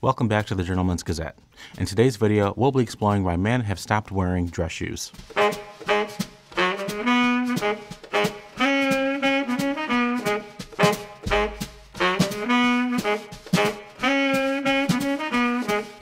Welcome back to the Gentleman's Gazette. In today's video, we'll be exploring why men have stopped wearing dress shoes.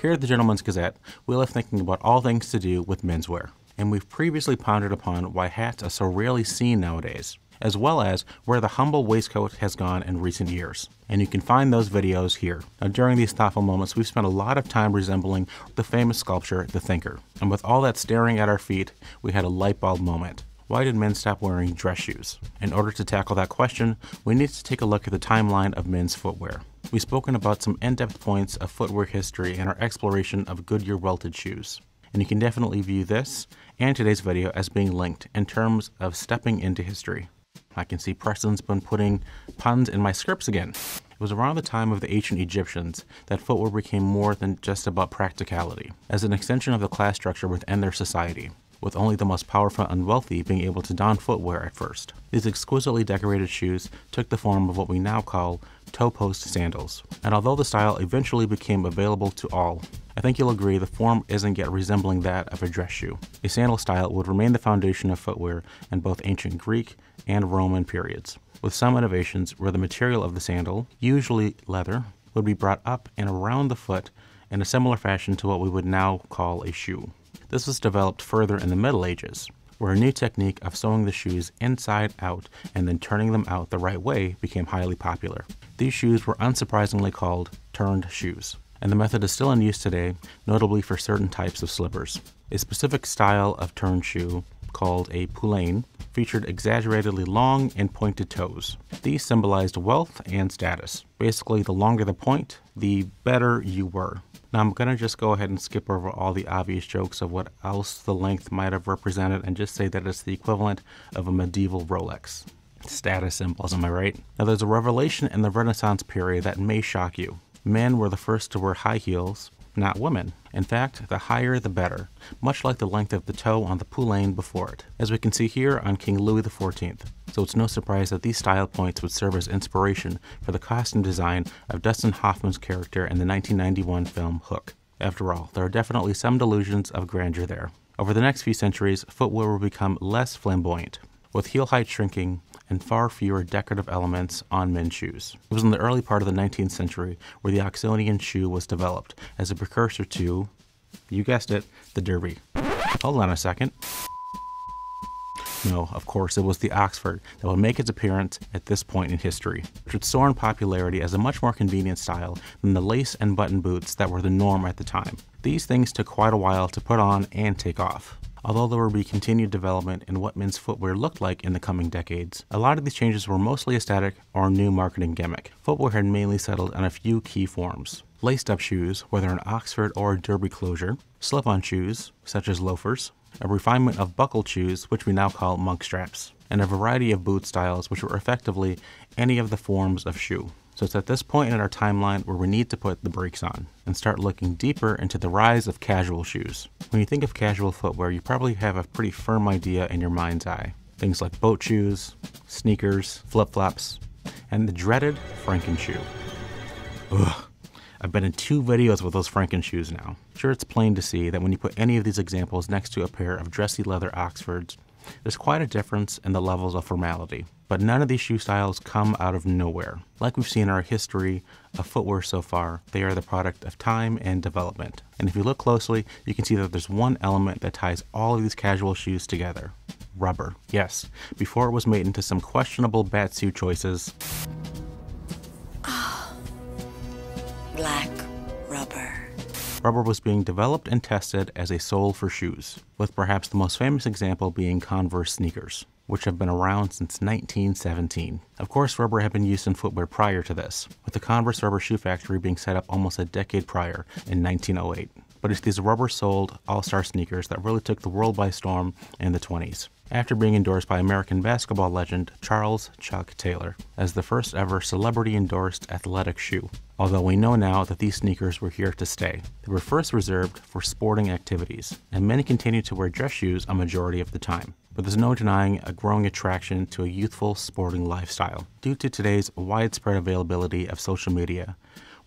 Here at the Gentleman's Gazette, we love thinking about all things to do with menswear, and we've previously pondered upon why hats are so rarely seen nowadays, as well as where the humble waistcoat has gone in recent years. And you can find those videos here. Now, during these thoughtful moments, we've spent a lot of time resembling the famous sculpture, The Thinker. And with all that staring at our feet, we had a light bulb moment. Why did men stop wearing dress shoes? In order to tackle that question, we need to take a look at the timeline of men's footwear. We've spoken about some in-depth points of footwear history in our exploration of Goodyear welted shoes. And you can definitely view this and today's video as being linked in terms of stepping into history. I can see Preston's been putting puns in my scripts again. It was around the time of the ancient Egyptians that footwear became more than just about practicality, as an extension of the class structure within their society with only the most powerful and wealthy being able to don footwear at first. These exquisitely decorated shoes took the form of what we now call toe post sandals, and although the style eventually became available to all, I think you'll agree the form isn't yet resembling that of a dress shoe. A sandal style would remain the foundation of footwear in both ancient Greek and Roman periods, with some innovations where the material of the sandal, usually leather, would be brought up and around the foot in a similar fashion to what we would now call a shoe. This was developed further in the Middle Ages, where a new technique of sewing the shoes inside out and then turning them out the right way became highly popular. These shoes were unsurprisingly called turned shoes, and the method is still in use today, notably for certain types of slippers. A specific style of turn shoe, called a poulaine, featured exaggeratedly long and pointed toes. These symbolized wealth and status. Basically, the longer the point, the better you were. Now I'm to just go ahead and skip over all the obvious jokes of what else the length might have represented and just say that it's the equivalent of a medieval Rolex. Status symbols, am I right? Now there's a revelation in the Renaissance period that may shock you. Men were the first to wear high heels, not women. In fact, the higher the better, much like the length of the toe on the poulaine before it, as we can see here on King Louis XIV. So it's no surprise that these style points would serve as inspiration for the costume design of Dustin Hoffman's character in the 1991 film Hook. After all, there are definitely some delusions of grandeur there. Over the next few centuries, footwear will become less flamboyant, with heel height shrinking and far fewer decorative elements on men's shoes. It was in the early part of the 19th century where the Oxonian shoe was developed as a precursor to, you guessed it, the derby. Hold on a second. No, of course, it was the Oxford that would make its appearance at this point in history, which would soar in popularity as a much more convenient style than the lace and button boots that were the norm at the time. These things took quite a while to put on and take off. Although there will be continued development in what men's footwear looked like in the coming decades, a lot of these changes were mostly aesthetic or new marketing gimmick. Footwear had mainly settled on a few key forms. Laced up shoes, whether an Oxford or a Derby closure, slip on shoes, such as loafers, a refinement of buckled shoes, which we now call monk straps, and a variety of boot styles, which were effectively any of the forms of shoe. So it's at this point in our timeline where we need to put the brakes on and start looking deeper into the rise of casual shoes. When you think of casual footwear, you probably have a pretty firm idea in your mind's eye. Things like boat shoes, sneakers, flip-flops, and the dreaded Frankenshoe. Ugh. I've been in two videos with those Frankenshoes now. Sure, it's plain to see that when you put any of these examples next to a pair of dressy leather Oxfords, there's quite a difference in the levels of formality. But none of these shoe styles come out of nowhere. Like we've seen in our history of footwear so far, they are the product of time and development. And if you look closely, you can see that there's one element that ties all of these casual shoes together. Rubber. Yes, before it was made into some questionable batsuit choices. Ah, black rubber. Rubber was being developed and tested as a sole for shoes, with perhaps the most famous example being Converse sneakers which have been around since 1917. Of course, rubber had been used in footwear prior to this, with the Converse rubber shoe factory being set up almost a decade prior in 1908. But it's these rubber-soled all-star sneakers that really took the world by storm in the 20s after being endorsed by American basketball legend Charles Chuck Taylor as the first ever celebrity endorsed athletic shoe. Although we know now that these sneakers were here to stay. They were first reserved for sporting activities, and many continued to wear dress shoes a majority of the time but there's no denying a growing attraction to a youthful sporting lifestyle. Due to today's widespread availability of social media,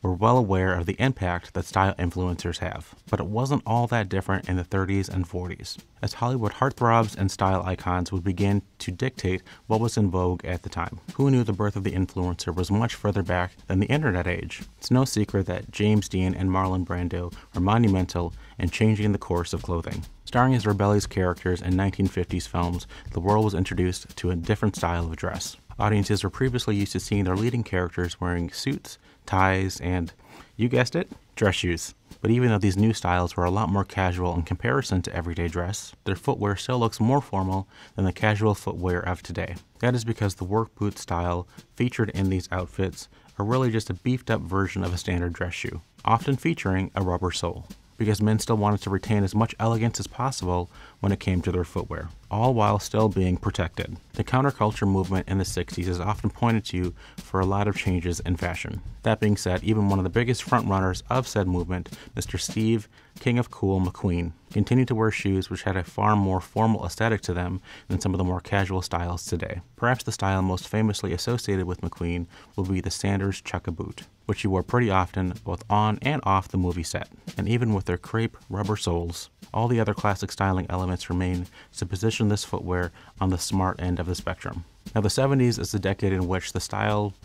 were well aware of the impact that style influencers have, but it wasn't all that different in the 30s and 40s, as Hollywood heartthrobs and style icons would begin to dictate what was in vogue at the time. Who knew the birth of the influencer was much further back than the internet age? It's no secret that James Dean and Marlon Brando were monumental in changing the course of clothing. Starring as rebellious characters in 1950s films, the world was introduced to a different style of dress. Audiences were previously used to seeing their leading characters wearing suits, ties, and, you guessed it, dress shoes. But even though these new styles were a lot more casual in comparison to everyday dress, their footwear still looks more formal than the casual footwear of today. That is because the work boot style featured in these outfits are really just a beefed up version of a standard dress shoe, often featuring a rubber sole because men still wanted to retain as much elegance as possible when it came to their footwear, all while still being protected. The counterculture movement in the 60s is often pointed to for a lot of changes in fashion. That being said, even one of the biggest frontrunners of said movement, Mr. Steve King of Cool McQueen, continued to wear shoes which had a far more formal aesthetic to them than some of the more casual styles today. Perhaps the style most famously associated with McQueen will be the Sanders Chukka boot, which he wore pretty often both on and off the movie set. And even with their crepe rubber soles, all the other classic styling elements remain to position this footwear on the smart end of the spectrum. Now, the 70s is the decade in which the style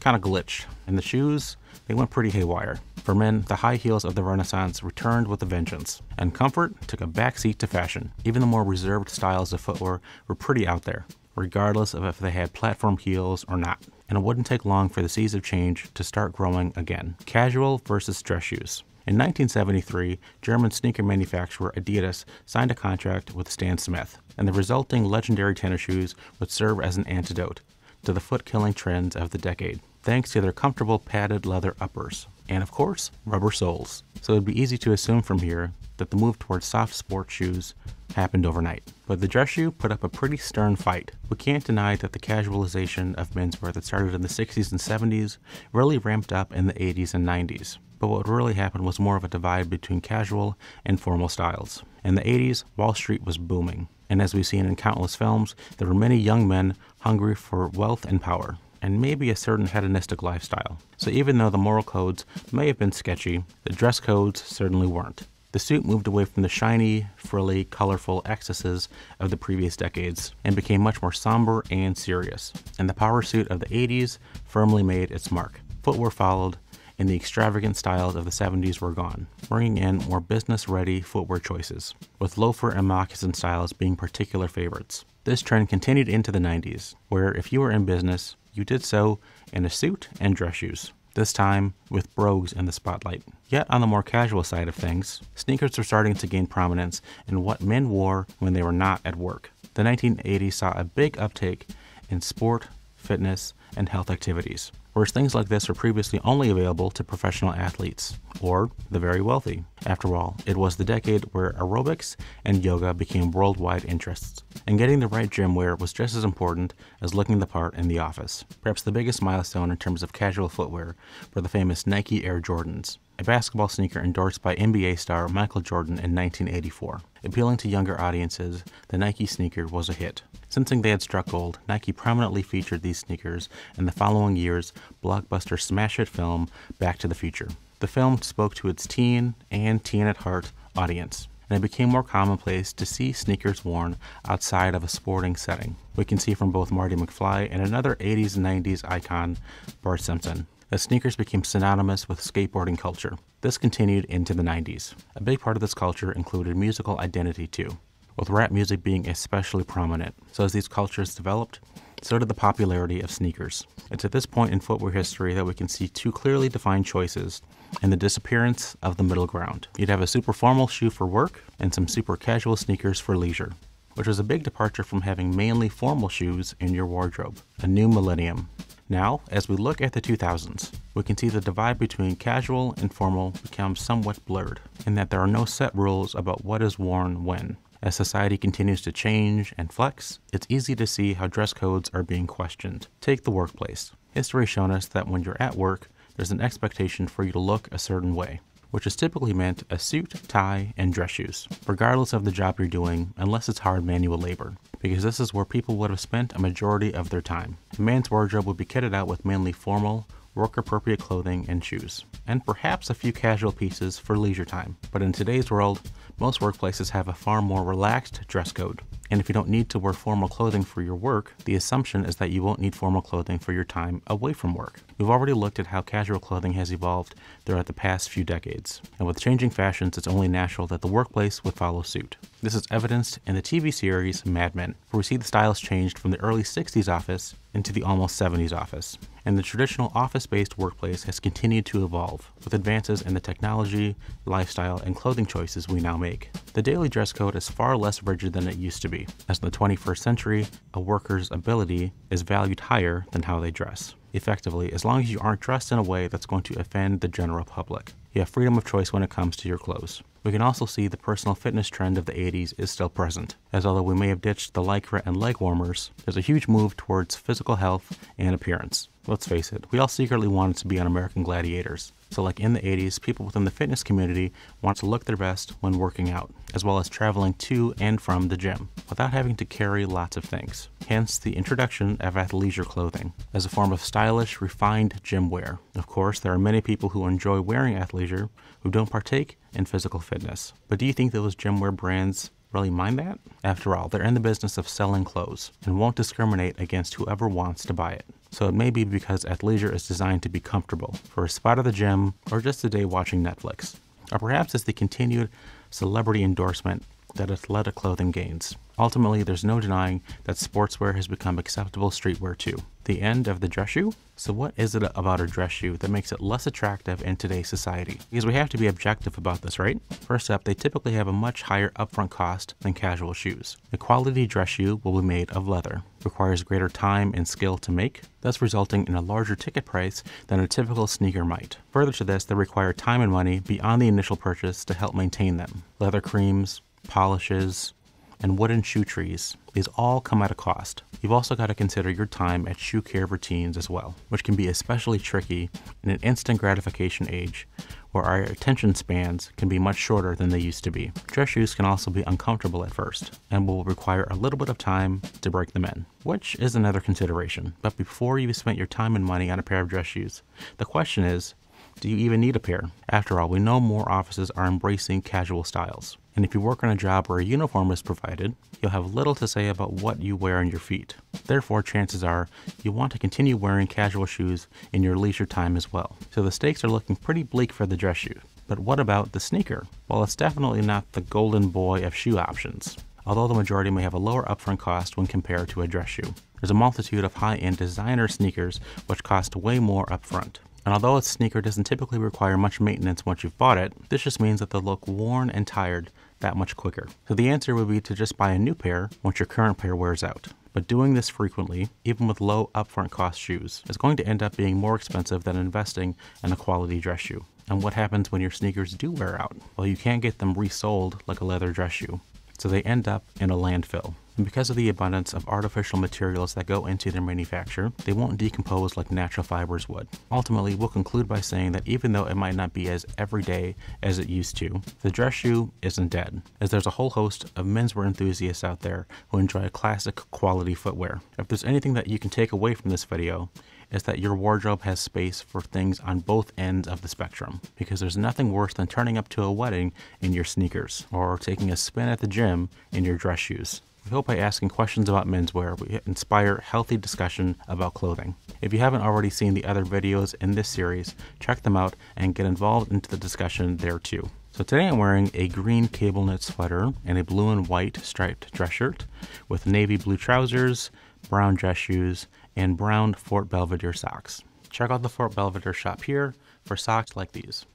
kind of glitched, and the shoes, they went pretty haywire. For men, the high heels of the Renaissance returned with a vengeance, and comfort took a backseat to fashion. Even the more reserved styles of footwear were pretty out there, regardless of if they had platform heels or not. And it wouldn't take long for the seas of change to start growing again. Casual versus dress shoes. In 1973, German sneaker manufacturer Adidas signed a contract with Stan Smith, and the resulting legendary tennis shoes would serve as an antidote to the foot killing trends of the decade, thanks to their comfortable padded leather uppers, and of course, rubber soles. So it'd be easy to assume from here that the move towards soft sports shoes happened overnight. But the dress shoe put up a pretty stern fight. We can't deny that the casualization of menswear that started in the 60s and 70s really ramped up in the 80s and 90s. But what really happened was more of a divide between casual and formal styles. In the 80s, Wall Street was booming. And as we've seen in countless films, there were many young men hungry for wealth and power and maybe a certain hedonistic lifestyle. So even though the moral codes may have been sketchy, the dress codes certainly weren't. The suit moved away from the shiny, frilly, colorful excesses of the previous decades and became much more somber and serious. And the power suit of the 80s firmly made its mark. Footwear followed, and the extravagant styles of the 70s were gone, bringing in more business ready footwear choices, with loafer and moccasin styles being particular favorites. This trend continued into the 90s, where if you were in business, you did so in a suit and dress shoes, this time with brogues in the spotlight. Yet, on the more casual side of things, sneakers were starting to gain prominence in what men wore when they were not at work. The 1980s saw a big uptake in sport, fitness, and health activities, whereas things like this were previously only available to professional athletes or the very wealthy. After all, it was the decade where aerobics and yoga became worldwide interests, and getting the right gym wear was just as important as looking the part in the office. Perhaps the biggest milestone in terms of casual footwear were the famous Nike Air Jordans, a basketball sneaker endorsed by NBA star Michael Jordan in 1984. Appealing to younger audiences, the Nike sneaker was a hit. Sensing they had struck gold, Nike prominently featured these sneakers in the following year's blockbuster smash hit film Back to the Future. The film spoke to its teen and teen at heart audience, and it became more commonplace to see sneakers worn outside of a sporting setting. We can see from both Marty McFly and another 80s and 90s icon, Bart Simpson that sneakers became synonymous with skateboarding culture. This continued into the 90s. A big part of this culture included musical identity too, with rap music being especially prominent. So as these cultures developed, so did the popularity of sneakers. It's at this point in footwear history that we can see two clearly defined choices and the disappearance of the middle ground. You'd have a super formal shoe for work and some super casual sneakers for leisure, which was a big departure from having mainly formal shoes in your wardrobe. A new millennium. Now, as we look at the 2000s, we can see the divide between casual and formal becomes somewhat blurred, in that there are no set rules about what is worn when. As society continues to change and flex, it's easy to see how dress codes are being questioned. Take the workplace. History has shown us that when you're at work, there's an expectation for you to look a certain way, which is typically meant a suit, tie, and dress shoes, regardless of the job you're doing, unless it's hard manual labor because this is where people would have spent a majority of their time. A man's wardrobe would be kitted out with mainly formal work appropriate clothing and shoes, and perhaps a few casual pieces for leisure time. But in today's world, most workplaces have a far more relaxed dress code. And if you don't need to wear formal clothing for your work, the assumption is that you won't need formal clothing for your time away from work. We've already looked at how casual clothing has evolved throughout the past few decades. And with changing fashions, it's only natural that the workplace would follow suit. This is evidenced in the TV series Mad Men, where we see the styles changed from the early 60s office into the almost 70s office. And the traditional office based workplace has continued to evolve with advances in the technology, lifestyle, and clothing choices we now make. The daily dress code is far less rigid than it used to be, as in the 21st century, a worker's ability is valued higher than how they dress. Effectively, as long as you aren't dressed in a way that's going to offend the general public. You have freedom of choice when it comes to your clothes. We can also see the personal fitness trend of the 80s is still present, as although we may have ditched the lycra and leg warmers, there's a huge move towards physical health and appearance. Let's face it, we all secretly wanted to be on American Gladiators. So, like in the 80s, people within the fitness community want to look their best when working out, as well as traveling to and from the gym, without having to carry lots of things. Hence, the introduction of athleisure clothing as a form of stylish, refined gym wear. Of course, there are many people who enjoy wearing athleisure who don't partake in physical fitness. But do you think those gym wear brands really mind that? After all, they're in the business of selling clothes and won't discriminate against whoever wants to buy it. So it may be because athleisure is designed to be comfortable for a spot at the gym or just a day watching Netflix. Or perhaps it's the continued celebrity endorsement that athletic clothing gains. Ultimately, there's no denying that sportswear has become acceptable streetwear too. The end of the dress shoe? So, what is it about a dress shoe that makes it less attractive in today's society? Because we have to be objective about this, right? First up, they typically have a much higher upfront cost than casual shoes. A quality dress shoe will be made of leather, requires greater time and skill to make, thus resulting in a larger ticket price than a typical sneaker might. Further to this, they require time and money beyond the initial purchase to help maintain them. Leather creams, polishes, and wooden shoe trees. These all come at a cost. You've also got to consider your time at shoe care routines as well, which can be especially tricky in an instant gratification age where our attention spans can be much shorter than they used to be. Dress shoes can also be uncomfortable at first and will require a little bit of time to break them in, which is another consideration. But before you've spent your time and money on a pair of dress shoes, the question is, do you even need a pair? After all, we know more offices are embracing casual styles. And if you work on a job where a uniform is provided, you'll have little to say about what you wear on your feet. Therefore, chances are you'll want to continue wearing casual shoes in your leisure time as well. So the stakes are looking pretty bleak for the dress shoe. But what about the sneaker? Well, it's definitely not the golden boy of shoe options, although the majority may have a lower upfront cost when compared to a dress shoe. There's a multitude of high end designer sneakers which cost way more upfront. And although a sneaker doesn't typically require much maintenance once you've bought it, this just means that they'll look worn and tired that much quicker. So the answer would be to just buy a new pair once your current pair wears out. But doing this frequently, even with low upfront cost shoes, is going to end up being more expensive than investing in a quality dress shoe. And what happens when your sneakers do wear out? Well, you can't get them resold like a leather dress shoe. So they end up in a landfill. And because of the abundance of artificial materials that go into their manufacture, they won't decompose like natural fibers would. Ultimately, we'll conclude by saying that even though it might not be as everyday as it used to, the dress shoe isn't dead, as there's a whole host of menswear enthusiasts out there who enjoy classic quality footwear. If there's anything that you can take away from this video, is that your wardrobe has space for things on both ends of the spectrum. Because there's nothing worse than turning up to a wedding in your sneakers or taking a spin at the gym in your dress shoes. We hope by asking questions about menswear, we inspire healthy discussion about clothing. If you haven't already seen the other videos in this series, check them out and get involved into the discussion there too. So today I'm wearing a green cable knit sweater and a blue and white striped dress shirt with navy blue trousers, brown dress shoes, and brown Fort Belvedere socks. Check out the Fort Belvedere shop here for socks like these.